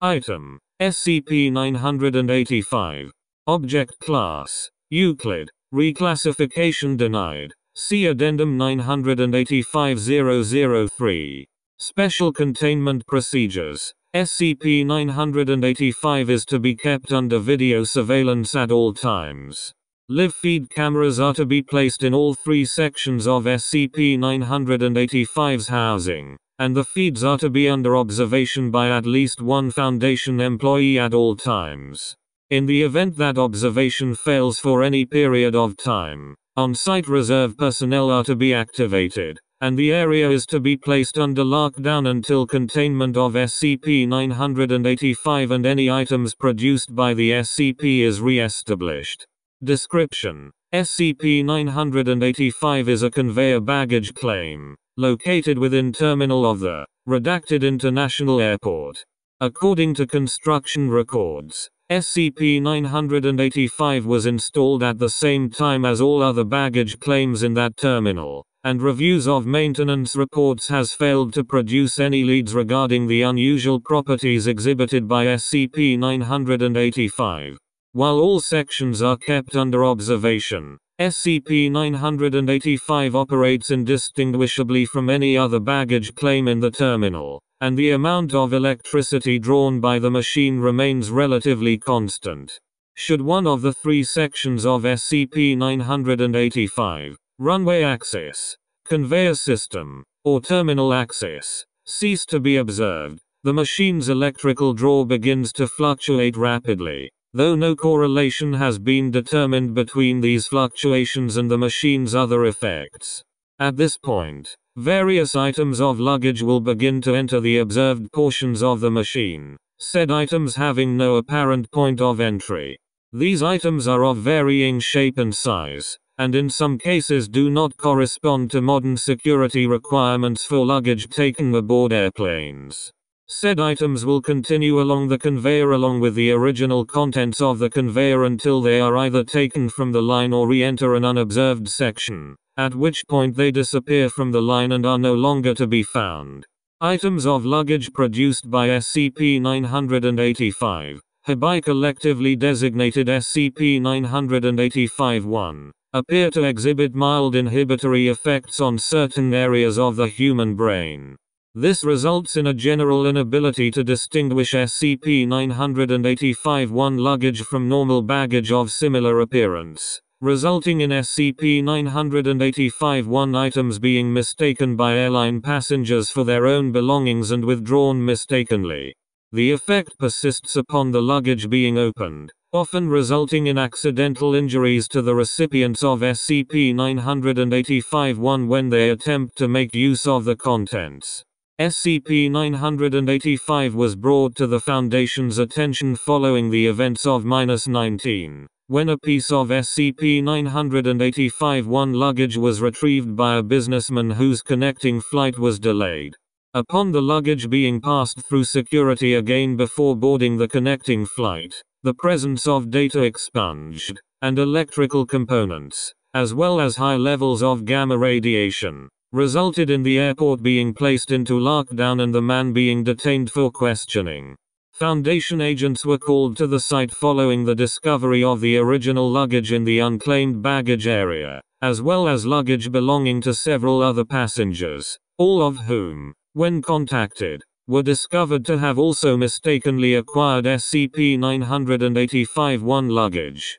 Item. SCP-985 Object Class. Euclid. Reclassification denied. See Addendum 985-003 Special Containment Procedures. SCP-985 is to be kept under video surveillance at all times. Live feed cameras are to be placed in all three sections of SCP-985's housing, and the feeds are to be under observation by at least one Foundation employee at all times. In the event that observation fails for any period of time, on-site reserve personnel are to be activated, and the area is to be placed under lockdown until containment of SCP-985 and any items produced by the SCP is re-established. Description SCP-985 is a conveyor baggage claim, located within terminal of the redacted International Airport. According to construction records, SCP-985 was installed at the same time as all other baggage claims in that terminal, and reviews of maintenance reports has failed to produce any leads regarding the unusual properties exhibited by SCP-985. While all sections are kept under observation, SCP-985 operates indistinguishably from any other baggage claim in the terminal and the amount of electricity drawn by the machine remains relatively constant. Should one of the three sections of SCP-985, runway access, conveyor system, or terminal access, cease to be observed, the machine's electrical draw begins to fluctuate rapidly, though no correlation has been determined between these fluctuations and the machine's other effects. At this point, Various items of luggage will begin to enter the observed portions of the machine, said items having no apparent point of entry. These items are of varying shape and size, and in some cases do not correspond to modern security requirements for luggage taken aboard airplanes. Said items will continue along the conveyor along with the original contents of the conveyor until they are either taken from the line or re enter an unobserved section at which point they disappear from the line and are no longer to be found. Items of luggage produced by SCP-985, hereby collectively designated SCP-985-1, appear to exhibit mild inhibitory effects on certain areas of the human brain. This results in a general inability to distinguish SCP-985-1 luggage from normal baggage of similar appearance resulting in SCP-985-1 items being mistaken by airline passengers for their own belongings and withdrawn mistakenly. The effect persists upon the luggage being opened, often resulting in accidental injuries to the recipients of SCP-985-1 when they attempt to make use of the contents. SCP-985 was brought to the Foundation's attention following the events of 19 when a piece of SCP-985-1 luggage was retrieved by a businessman whose connecting flight was delayed. Upon the luggage being passed through security again before boarding the connecting flight, the presence of data expunged, and electrical components, as well as high levels of gamma radiation, resulted in the airport being placed into lockdown and the man being detained for questioning. Foundation agents were called to the site following the discovery of the original luggage in the unclaimed baggage area, as well as luggage belonging to several other passengers, all of whom, when contacted, were discovered to have also mistakenly acquired SCP-985-1 luggage.